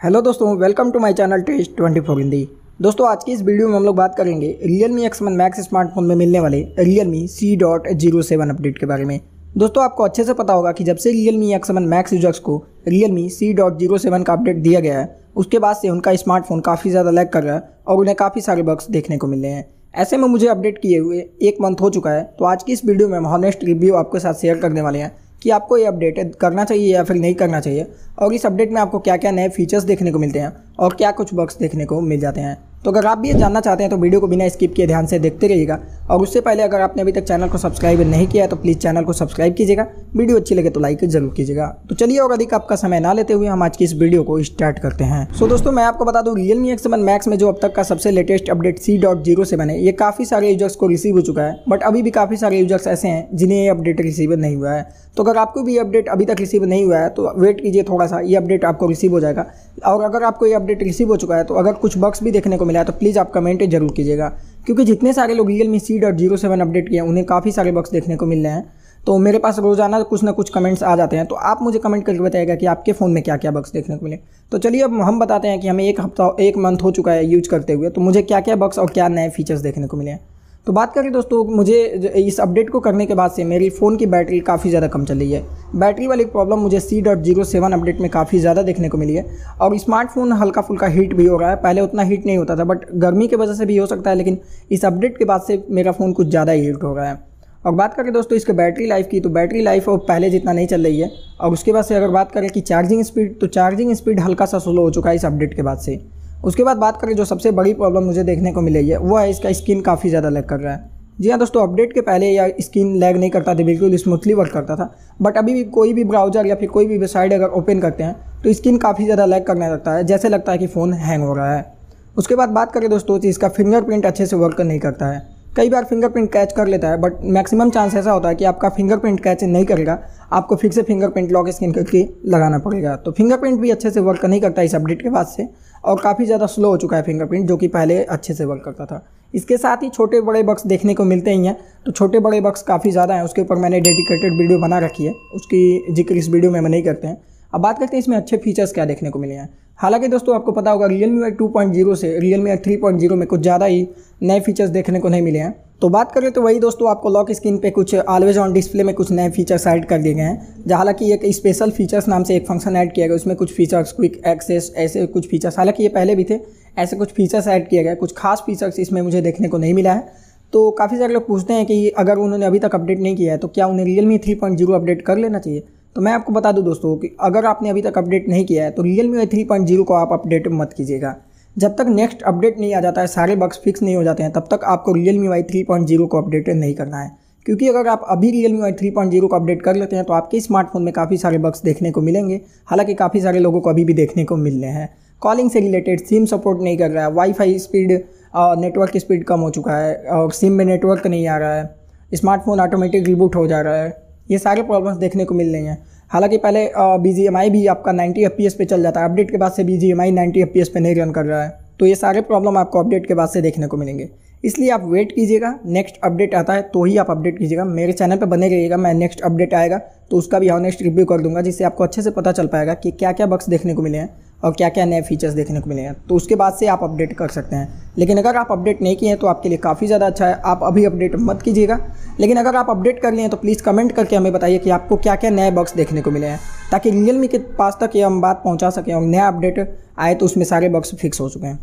Hello दोस्तों welcome to my channel test twenty four Hindi दोस्तों, आज की इस वीडियो में हम लोग बात करेंगे Realme X max smartphone में मिलने वाले Realme C dot zero seven update के बारे में। दोस्तों, आपको अच्छे से पता होगा कि जब से Realme X max users को Realme C dot zero seven का अपडेट दिया गया है, उसके बाद से उनका स्मार्टफ़ोन काफ़ी ज़्यादा लैग कर रहा है और उन्हें काफ़ी सारे बग्स देखने को मिले हैं। ऐसे में मुझे अपडेट किए हुए एक मंथ हो चुका है तो आज की इस वीडियो में हम हॉनेस्ट रिव्यू आपके साथ शेयर करने वाले हैं। कि आपको ये अपडेट करना चाहिए या फिर नहीं करना चाहिए और इस अपडेट में आपको क्या क्या नए फीचर्स देखने को मिलते हैं और क्या कुछ बक्स देखने को मिल जाते हैं। तो अगर आप भी ये जानना चाहते हैं तो वीडियो को बिना स्किप किए ध्यान से देखते रहिएगा। और उससे पहले अगर आपने अभी तक चैनल को सब्सक्राइब नहीं किया है तो प्लीज़ चैनल को सब्सक्राइब कीजिएगा। वीडियो अच्छी लगे तो लाइक ज़रूर कीजिएगा। तो चलिए और अधिक आपका समय ना लेते हुए हम आज की इस वीडियो को स्टार्ट करते हैं। सो दोस्तों, मैं आपको बता दूँ रियल मी एक्स मैक्स में जो अब तक का सबसे latest update C dot zero seven है, ये काफ़ी सारे यूज़र्स को रिसीव हो चुका है। बट अभी भी काफ़ी सारे यूज़र्स ऐसे हैं, जिन्हें ये अपडेट रिसीव नहीं हुआ है। तो अगर आपको भी अपडेट अभी तक रिसीव नहीं हुआ है तो वेट कीजिए थोड़ा सा, ये अपडेट आपको रिसीव हो जाएगा। और अगर आपको ये अपडेट रिसीव हो चुका है तो अगर कुछ बक्स भी देखने को मिला है तो प्लीज़ आप कमेंट ज़रूर कीजिएगा। क्योंकि जितने सारे लोग Realme C dot zero seven update किए उन्हें काफ़ी सारे बक्स देखने को मिल रहे हैं। तो मेरे पास रोज़ाना कुछ ना कुछ कमेंट्स आ जाते हैं तो आप मुझे कमेंट करके बताइएगा कि आपके फ़ोन में क्या क्या बक्स देखने को मिले। तो चलिए अब हम बताते हैं कि हमें एक हफ़्ता, एक मंथ हो चुका है यूज़ करते हुए तो मुझे क्या क्या बक्स और क्या नए फीचर्स देखने को मिले हैं। तो बात करें दोस्तों, मुझे इस अपडेट को करने के बाद से मेरी फ़ोन की बैटरी काफ़ी ज़्यादा कम चल है। बैटरी वाली प्रॉब्लम मुझे C dot zero seven update में काफ़ी ज़्यादा देखने को मिली है और स्मार्टफ़ोन हल्का फुल्का हीट भी हो रहा है। पहले उतना हीट नहीं होता था, बट गर्मी की वजह से भी हो सकता है, लेकिन इस अपडेट के बाद से मेरा फ़ोन कुछ ज़्यादा हीट हो रहा है। और बात करें दोस्तों, इसके बैटरी लाइफ की तो बैटरी लाइफ अब पहले जितना नहीं चल रही है। और उसके बाद से अगर बात करें कि चार्जिंग स्पीड तो चार्जिंग स्पीड हल्का सा स्लो हो चुका है इस अपडेट के बाद से। उसके बाद बात करें, जो सबसे बड़ी प्रॉब्लम मुझे देखने को मिली है, वो है इसका स्किन काफ़ी ज़्यादा लग कर रहा है। जी हाँ दोस्तों अपडेट के पहले या स्क्रीन लैग नहीं करता था, बिल्कुल स्मूथली वर्क करता था। बट अभी भी कोई भी ब्राउज़र या फिर कोई भी वेबसाइट अगर ओपन करते हैं तो स्क्रीन काफ़ी ज़्यादा लैग करने लगता है, जैसे लगता है कि फ़ोन हैंग हो रहा है। उसके बाद बात करें दोस्तों तो इसका फिंगरप्रिंट अच्छे से वर्क नहीं करता है। कई बार फिंगरप्रिंट कैच कर लेता है बट मैक्सिमम चांस ऐसा होता है कि आपका फिंगरप्रिंट कैच नहीं करेगा। आपको फिर से फिंगरप्रिंट लॉक स्क्रीन करके लगाना पड़ेगा। तो फिंगरप्रिंट भी अच्छे से वर्क नहीं करता इस अपडेट के बाद से और काफ़ी ज़्यादा स्लो हो चुका है फिंगरप्रिंट जो कि पहले अच्छे से वर्क करता था। इसके साथ ही छोटे बड़े बक्स देखने को मिलते ही हैं। तो छोटे बड़े बक्स काफ़ी ज़्यादा हैं, उसके ऊपर मैंने डेडिकेटेड वीडियो बना रखी है। उसकी ज़िक्र इस वीडियो में हम नहीं करते हैं। अब बात करते हैं इसमें अच्छे फीचर्स क्या देखने को मिले हैं। हालाँकि दोस्तों, आपको पता होगा Realme two point zero से Realme three point zero में कुछ ज़्यादा ही नए फीचर्स देखने को नहीं मिले हैं। तो बात करें तो वही दोस्तों आपको लॉक स्क्रीन पे कुछ ऑलवेज ऑन डिस्प्ले में कुछ नए फीचर्स ऐड कर दिए गए हैं। हालाँकि एक स्पेशल फीचर्स नाम से एक फ़ंक्शन ऐड किया गया, उसमें कुछ फीचर्स क्विक एक्सेस ऐसे कुछ फीचर्स हालाँकि ये पहले भी थे, ऐसे कुछ फीचर्स ऐड किया गया, कुछ खास फीचर्स इसमें मुझे देखने को नहीं मिला है। तो काफ़ी सारे लोग पूछते हैं कि अगर उन्होंने अभी तक अपडेट नहीं किया है तो क्या उन्हें Realme three point zero update कर लेना चाहिए? तो मैं आपको बता दूँ दोस्तों कि अगर आपने अभी तक अपडेट नहीं किया है तो Realme three point zero को आप अपडेट मत कीजिएगा। जब तक नेक्स्ट अपडेट नहीं आ जाता है, सारे बग्स फिक्स नहीं हो जाते हैं, तब तक आपको Realme Y three point zero को अपडेट नहीं करना है। क्योंकि अगर आप अभी Realme Y three point zero को अपडेट कर लेते हैं तो आपके स्मार्टफ़ोन में काफ़ी सारे बग्स देखने को मिलेंगे। हालाँकि काफ़ी सारे लोगों को अभी भी देखने को मिल रहे हैं। कॉलिंग से रिलेटेड सिम सपोर्ट नहीं कर रहा है। वाईफाई स्पीड नेटवर्क की स्पीड कम हो चुका है और सिम में नेटवर्क नहीं आ रहा है। स्मार्टफ़ोन ऑटोमेटिक रिबूट हो जा रहा है। ये सारे प्रॉब्लम्स देखने को मिल रही हैं। हालाँकि पहले बी जी भी आपका 90 FPS पे चल जाता है। अपडेट के बाद से B G M I ninety F पे नहीं रन कर रहा है। तो ये सारे प्रॉब्लम आपको अपडेट के बाद से देखने को मिलेंगे। इसलिए आप वेट कीजिएगा। नेक्स्ट अपडेट आता है तो ही आप अपडेट कीजिएगा। मेरे चैनल पर बने रहिएगा। मैं नेक्स्ट अपडेट आएगा तो उसका भी ऑनेस्ट रिव्यू कर दूँगा, जिससे आपको अच्छे से पता चल पाएगा कि क्या क्या बक्स देखने को मिले हैं। और क्या क्या नए फीचर्स देखने को मिले हैं तो उसके बाद से आप अपडेट कर सकते हैं। लेकिन अगर आप अपडेट नहीं किए हैं तो आपके लिए काफ़ी ज़्यादा अच्छा है। आप अभी अपडेट मत कीजिएगा। लेकिन अगर आप अपडेट कर लिए तो प्लीज़ कमेंट करके हमें बताइए कि आपको क्या क्या नए बक्स देखने को मिले हैं। ताकि रियलमी के पास तक ये हम बात पहुँचा सकें और नया अपडेट आए तो उसमें सारे बक्स फिक्स हो चुके हैं।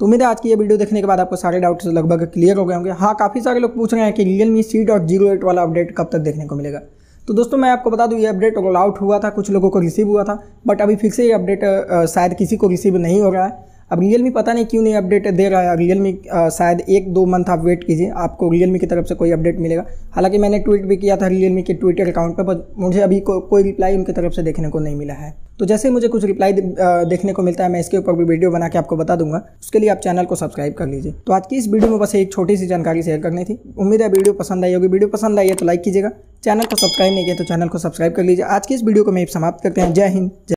तो उम्मीद है आज की ये वीडियो देखने के बाद आपको सारे डाउट्स लगभग क्लियर हो गए होंगे। हाँ काफ़ी सारे लोग पूछ रहे हैं कि Realme C dot zero eight वाला अपडेट कब तक देखने को मिलेगा। तो दोस्तों, मैं आपको बता दूँ, ये अपडेट रोल आउट हुआ था, कुछ लोगों को रिसीव हुआ था बट अभी फिर से ये अपडेट शायद किसी को रिसीव नहीं हो रहा है। अब रियल मी पता नहीं क्यों नहीं अपडेट दे रहा है। रियल मी शायद एक दो मंथ आप वेट कीजिए आपको रियल मी की तरफ़ से कोई अपडेट मिलेगा। हालाँकि मैंने ट्वीट भी किया था रियल मी के ट्विटर अकाउंट पर पर मुझे अभी को, कोई रिप्लाई उनकी तरफ़ से देखने को नहीं मिला है। तो जैसे मुझे कुछ रिप्लाई देखने को मिलता है मैं इसके ऊपर भी वीडियो बना के आपको बता दूँगा। उसके लिए आप चैनल को सब्सक्राइब कर लीजिए। तो आज की इस वीडियो में बस एक छोटी सी जानकारी शेयर करनी थी। उम्मीद है वीडियो पसंद आई होगी। वीडियो पसंद आई है तो लाइक कीजिएगा। चैनल को सब्सक्राइब नहीं किया तो चैनल को सब्सक्राइब कर लीजिए। आज की इस वीडियो को मैं समाप्त करते हैं। जय हिंद।